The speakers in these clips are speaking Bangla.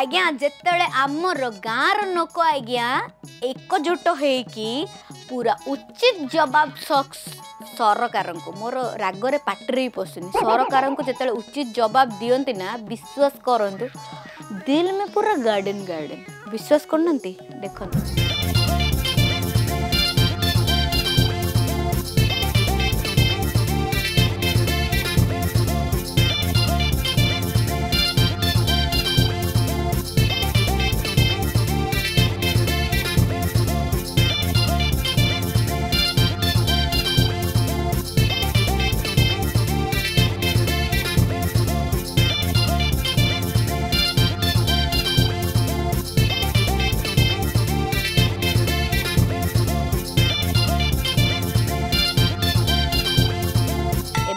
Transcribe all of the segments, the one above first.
ଆଜ୍ଞା ଯେତେବେଳେ ଆମର ଗାଁର ଲୋକ ଆଜ୍ଞା ଏକଜୁଟ ହେଇକି ପୁରା ଉଚିତ ଜବାବ ସରକାରଙ୍କୁ ମୋର ରାଗରେ ପାଟିରେ ବି ପଶୁନି ସରକାରଙ୍କୁ ଯେତେବେଳେ ଉଚିତ ଜବାବ ଦିଅନ୍ତି ନା ବିଶ୍ୱାସ କରନ୍ତୁ ଦିଲ୍ ମେ ପୁରା ଗାର୍ଡେନ୍ ଗାର୍ଡେନ୍ ବିଶ୍ୱାସ କରୁନାହାନ୍ତି ଦେଖନ୍ତୁ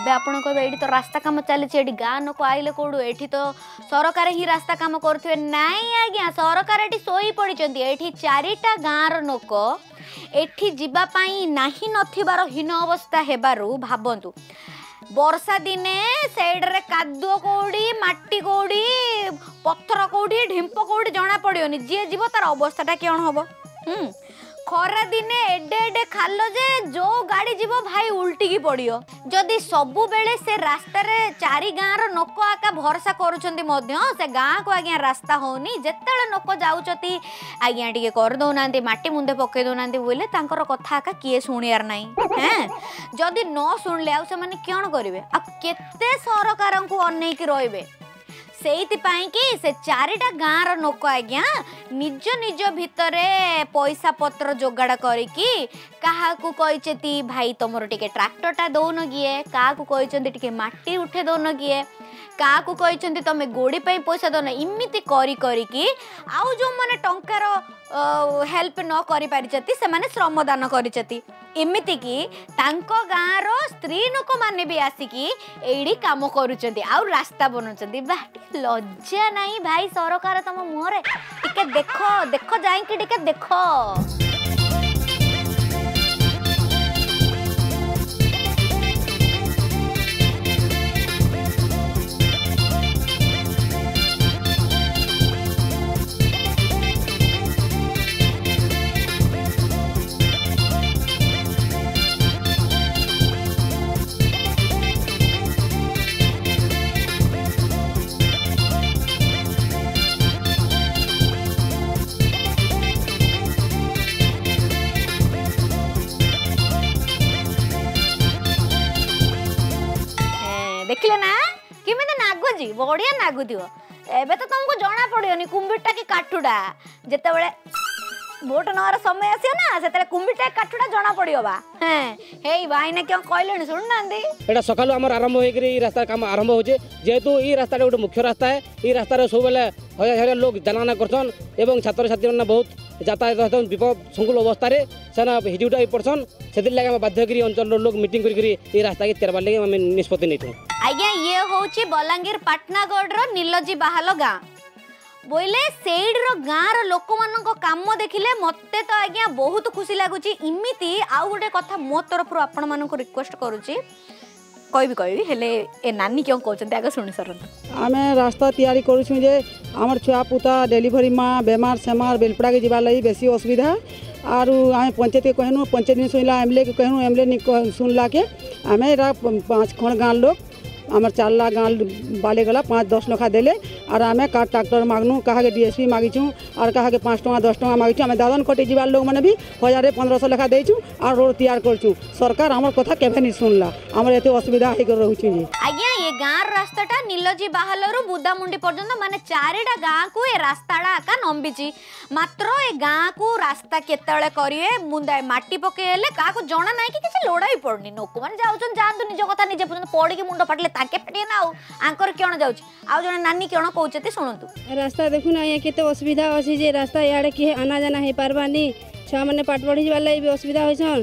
ଏବେ ଆପଣ କହିବେ ଏଠି ତ ରାସ୍ତା କାମ ଚାଲିଛି ଏଠି ଗାଁ ଲୋକ ଆଇଲେ କେଉଁଠୁ ଏଠି ତ ସରକାର ହିଁ ରାସ୍ତା କାମ କରୁଥିବେ ନାଇଁ ଆଜ୍ଞା ସରକାର ଏଠି ଶୋଇ ପଡ଼ିଛନ୍ତି ଏଠି ଚାରିଟା ଗାଁର ଲୋକ ଏଠି ଯିବା ପାଇଁ ନାହିଁ ନଥିବାର ହୀନ ଅବସ୍ଥା ହେବାରୁ ଭାବନ୍ତୁ ବର୍ଷା ଦିନେ ସେଇଟାରେ କାଦୁଅ କେଉଁଠି ମାଟି କେଉଁଠି ପଥର କେଉଁଠି ଢିମ୍ପ କେଉଁଠି ଜଣା ପଡ଼ିବନି ଯିଏ ଯିବ ତାର ଅବସ୍ଥାଟା କ'ଣ ହେବ ହୁଁ খরা দিনে এডে এডে খাল যে যো গাড়ি যাব ভাই উল্টিকি পড়িও যদি সবুবেলে সে রাস্তারে চারি গাঁর লোক আকা ভরসা করুচন্তি মধ্য সে গাঁকু আজ্ঞা রাস্তা হওনি যেতবে লোক যাচ্ছি আজ্ঞা টিকে করদেউ না মাটি মুন্দে পকাই দেউ না বলে তাঁর কথা আকা কিয়ে শুণিয়ার নাই হ্যাঁ যদি ন শুণলে আউ সে কেণ করবে আ কেতে সরকারকে অনেক রহবে ସେଇଥିପାଇଁକି ସେ ଚାରିଟା ଗାଁର ଲୋକ ଆଜ୍ଞା ନିଜ ନିଜ ଭିତରେ ପଇସା ପତ୍ର ଯୋଗାଡ଼ କରିକି କାହାକୁ କହିଛନ୍ତି ଭାଇ ତମର ଟିକେ ଟ୍ରାକ୍ଟରଟା ଦଉନ କିଏ କାହାକୁ କହିଛନ୍ତି ଟିକେ ମାଟି ଉଠେଇ ଦଉନ କିଏ କାହାକୁ କହିଛନ୍ତି ତମେ ଗୋଡ଼ି ପାଇଁ ପଇସା ଦେଉନ ଏମିତି କରି କରିକି ଆଉ ଯେଉଁମାନେ ଟଙ୍କାର ହେଲ୍ପ ନ କରିପାରିଛନ୍ତି ସେମାନେ ଶ୍ରମଦାନ କରିଛନ୍ତି ଏମିତିକି ତାଙ୍କ ଗାଁର ସ୍ତ୍ରୀ ଲୋକମାନେ ବି ଆସିକି ଏଇଠି କାମ କରୁଛନ୍ତି ଆଉ ରାସ୍ତା ବନଉଛନ୍ତି ବା ଟିକେ ଲଜ୍ଜା ନାହିଁ ଭାଇ ସରକାର ତମ ମୁହଁରେ ଟିକେ ଦେଖ ଦେଖ ଯାଇକି ଟିକେ ଦେଖ ଦେଖିଲେ ନା କେମିତି ନାଗୁଛି ବଢ଼ିଆ ନାଗୁଥିବ ଏବେ ତ ତମକୁ ଜଣା ପଡ଼ିବନି କୁମ୍ଭୀରଟା କି କାଠୁଟା ଯେତେବେଳେ ଭୋଟ ନେବାର ସମୟ ଆସିବ ନା ସେତେବେଳେ କୁମ୍ଭୀରଟା କାଠୁଟା ଜଣା ପଡ଼ିବ ବା ହଁ ହେଇ ଭାଇନା କ'ଣ କହିଲେଣି ଶୁଣୁନାହାନ୍ତି ଏଇଟା ସକାଳୁ ଆମର ଆରମ୍ଭ ହେଇକରି ଏଇ ରାସ୍ତା କାମ ଆରମ୍ଭ ହେଉଛି ଯେହେତୁ ଏଇ ରାସ୍ତାଟା ଗୋଟେ ମୁଖ୍ୟ ରାସ୍ତା ଏ ରାସ୍ତାରେ ସବୁବେଳେ ହଜାର ହଜାର ଲୋକ ଜାନାନା କରୁଛନ୍ ଏବଂ ଛାତ୍ରଛାତ୍ରୀମାନେ ବହୁତ যাতায়াত বিপদ বিপদসংকুল অবস্থায় সেন হিজুটা পড়ছেন সেদিন লাগে আমি বাধ্য করি অঞ্চলের লোক মিটিং করি করি এই রাস্তাকে তেরবার লাগে আমি নিষ্পতি নিয়েছু আজ্ঞা ইয়ে হচ্ছে বলাঙ্গীর পাটনাগড় নীলজি বাহাল গাঁ বইলে ବୋଇଲେ ସେଇଠିର ଗାଁର কাম দেখলে মতো তো আজ্ঞা বহুত খুশি ଖୁସି ଲାଗୁଛି আউ গোটে কথা মো ମୋ আপন মানুষ রিকোয়েস্ট କରୁଛି କହିବି କହିବି ହେଲେ ଏ ନାନୀ କ'ଣ କହୁଛନ୍ତି ଆଗ ଶୁଣି ସାରନ୍ତୁ ଆମେ ରାସ୍ତା ତିଆରି କରୁଛୁ ଯେ ଆମର ଛୁଆ ପୁତା ଡେଲିଭରି ମା ବେମାର ସେମାର ବେଲପଡ଼ାକେ ଯିବାର୍ ଲାଗି ବେଶୀ ଅସୁବିଧା ଆରୁ ଆମେ ପଞ୍ଚାୟତକେ କହିନୁ ପଞ୍ଚାୟତ ନି ଶୁଣିଲା ଏମ୍ଏଲ୍ଏକେ କହିନୁ ଏମ୍ଏଲ୍ଏ ନି ଶୁଣିଲାକେ ଆମେ ଏଇଟା ପାଞ୍ଚ ଖଣ୍ଡ ଗାଁ ଲୋକ आमर चाल्ला गाँव बाले गला पाँच दस नखा देले आराम का ट्राक्टर मागनु कहा के डीएसपी मागिछु आर कहा के पाँच टाँग दस टाँग मागिछु आम दादन कटे जीवार लोक मैंने भी हजार पंद्रह सौ लेखा देचु आर रोड तैयार करछु सरकार आमर कथा केभे नहीं सुनला आमर एत असुविधा होकर रोचु গাঁ রাস্তাটা নীলজি বাহালু বুদামুন্ডি পর্যন্ত মানে চারিটা গাঁকু এ রাস্তাটা আকা নম্বিছি মাত্র এ গাঁকু রাস্তা কেতবে করবে মুন্দায় মাটি পকাইলে কাহু জনা নাই কি কিছু লোড়া বি পড়ুনি লোক মানে যাচ্ছেন যাতে নিজ কথা নিজে পর্যন্ত পড়ি মুন্ড ফাটিলে তাকে ফাটিয়ে না আঙ্কর কেণ যাচ্ছে আউ জন নানি কেণ কৌচতে শুণতু রাস্তা দেখুন আজ্ঞা কেতে অসুবিধা অছি যে রাস্তা ইয়াড়ে কি আনা জানা হয়ে পারবানি ছুয়া মানে পাঠ পড়ি যাবার লাগি অসুবিধা হয়েছন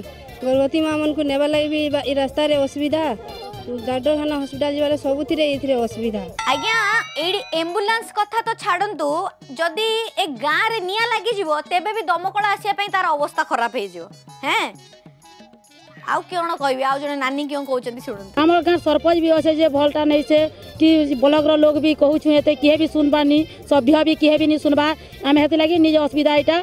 গর্ভবতী মা মানুষ নেবার লাগি রাস্তায় অসুবিধা ଡାକ୍ତରଖାନା ହସ୍ପିଟାଲ ଯିବାରେ ସବୁଥିରେ ଏଇଥିରେ ଅସୁବିଧା ଆଜ୍ଞା ଏଇଠି ଆମ୍ବୁଲାନ୍ସ କଥା ତ ଛାଡ଼ନ୍ତୁ ଯଦି ଏ ଗାଁରେ ନିଆଁ ଲାଗିଯିବ ତେବେ ବି ଦମକଳ ଆସିବା ପାଇଁ ତାର ଅବସ୍ଥା ଖରାପ ହେଇଯିବ ହେଁ ଆଉ କ'ଣ କହିବି ଆଉ ଜଣେ ନାନୀ କ'ଣ କହୁଛନ୍ତି ଶୁଣନ୍ତୁ ଆମର ଗାଁ ସରପଞ୍ଚ ବି ଅଛେ ଯେ ଭଲଟା ନେଇଛେ କି ବ୍ଲକର ଲୋକ ବି କହୁଛୁ ଏତେ କିଏ ବି ଶୁଣବାନି ସଭ୍ୟ ବି କିଏ ବି ନି ଶୁଣବା ଆମେ ସେଥିଲାଗି ନିଜ ଅସୁବିଧା ଏଇଟା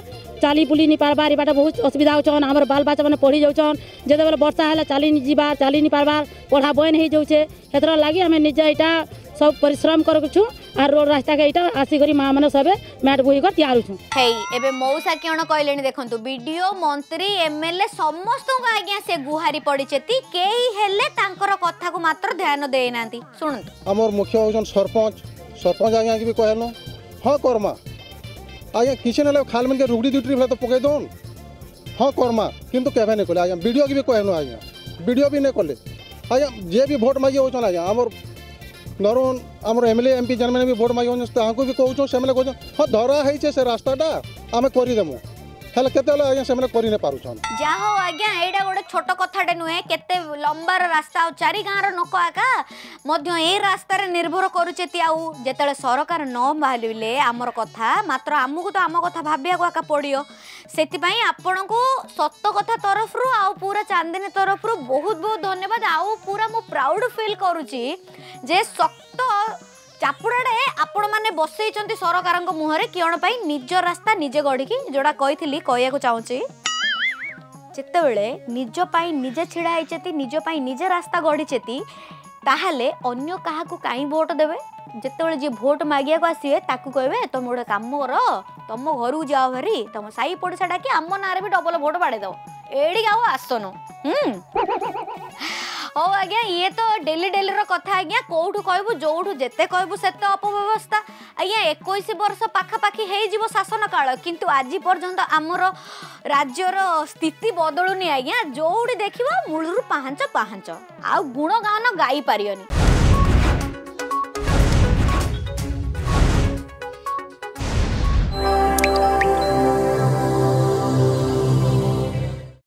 চালি বুলি নি পারবার এবারটা বহুত অসুবিধা হচ্ছন আমার বাল বাচ্চা মানে পড়ি যাচ্ছন যেতবেলে বর্ষা হলে চালি যাবার চালি নি পারবার পড়া বয়ন হয়ে যাচ্ছে সেতর লাগি আমি নিজে এটা সব পরিশ্রম করুছু আর রোড রাস্তাকে এটা আসিকি মা মানে সবে ম্যাট বহি করে তিয়ারুছু হেই এবে মৌসা কেণ কইলে দেখন্তু বিডিও মন্ত্রী এমএলএ সমস্ত আজ্ঞা সে গুহারি পড়িছেতি কেই হেলে তাঙ্কর কথাকু মাত্র ধ্যান দেই নাতি শুনন্তু আমার মুখ্য হউছন সরপঞ্চ সরপঞ্চ আজ্ঞা কি কহেনো হ্যাঁ কর্মা आज्ञा किसी ना खाल मन के रुगड़ी दुटरी भले तो पकई दौन हाँ करमा कितु कभी नहीं कले आजा वीडियो की भी कहनु आजा वीडियो भी नहीं कले आजा जे भी भोट मागे हो आजा आम धरून आम एम एल एम पी जन मैंने भी भोट मागे हो कौन से कहचन हाँ धरा है से रास्ताटा आम करदेमु ହେଲେ କେତେବେଳେ ଆଜ୍ଞା ସେମାନେ କରି ନେପାରୁଛନ୍ ଯାହା ହଉ ଆଜ୍ଞା ଏଇଟା ଗୋଟେ ଛୋଟ କଥାଟେ ନୁହେଁ କେତେ ଲମ୍ବାର ରାସ୍ତା ଆଉ ଚାରି ଗାଁର ଲୋକ ଆକା ମଧ୍ୟ ଏ ରାସ୍ତାରେ ନିର୍ଭର କରୁଛନ୍ତି ଆଉ ଯେତେବେଳେ ସରକାର ନ ଭାବିଲେ ଆମର କଥା ମାତ୍ର ଆମକୁ ତ ଆମ କଥା ଭାବିବାକୁ ଆକା ପଡ଼ିବ ସେଥିପାଇଁ ଆପଣଙ୍କୁ ସତ କଥା ତରଫରୁ ଆଉ ପୁରା ଚାନ୍ଦିନୀ ତରଫରୁ ବହୁତ ବହୁତ ଧନ୍ୟବାଦ ଆଉ ପୁରା ମୁଁ ପ୍ରାଉଡ଼ ଫିଲ୍ କରୁଛି ଯେ ସତ বসাইছেন সরকার মুহরে কিণপাই নিজ রাস্তা নিজে গড়িকি যেটা কইলি কইয়া চাহুছি যেতবে নিজ পাই নিজে ছিড়া হয়েছে নিজ পাই নিজে রাস্তা গড়িছে তাহলে অন্য কাহাকু কাই ভোট দেবে যেতবে যে ভোট মাগিয়া আসবে তাকে কহবে তুমি গোটে কাম কর তুম ঘর যাও ভারি তুম সাই পড়শা ডাকি আম নাঁরে বি ডবল ভোট বাড়ি দেব এড়ি আও আসন হুম ହଉ ଆଜ୍ଞା ଇଏ ତ ଡେଲି ଡେଲିର କଥା ଆଜ୍ଞା କେଉଁଠୁ କହିବୁ ଯେଉଁଠୁ ଯେତେ କହିବୁ ସେତେ ଅପବ୍ୟବସ୍ଥା ଆଜ୍ଞା ଏକୋଇଶ ବର୍ଷ ପାଖାପାଖି ହେଇଯିବ ଶାସନ କାଳ କିନ୍ତୁ ଆଜି ପର୍ଯ୍ୟନ୍ତ ଆମର ରାଜ୍ୟର ସ୍ଥିତି ବଦଳୁନି ଆଜ୍ଞା ଯେଉଁଠି ଦେଖିବ ମୂଳରୁ ପାହାଞ୍ଚ ପାହାଞ୍ଚ ଆଉ ଗୁଣଗାନ ଗାଇପାରିବନି